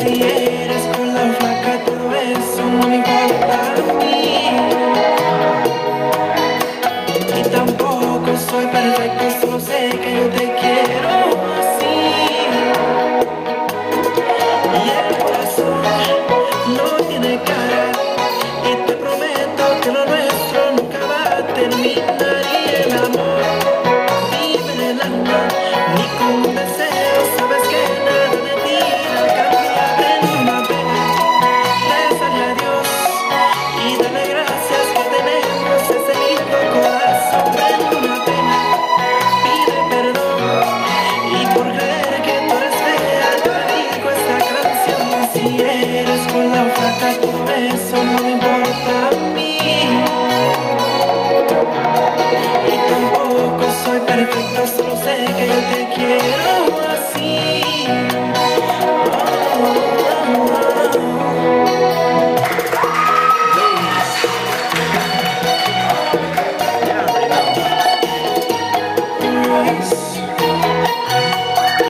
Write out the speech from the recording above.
Si eres con la faca, todo eso no importa a mí. Y tampoco soy para la solo Sé que yo te quiero. te confieso, no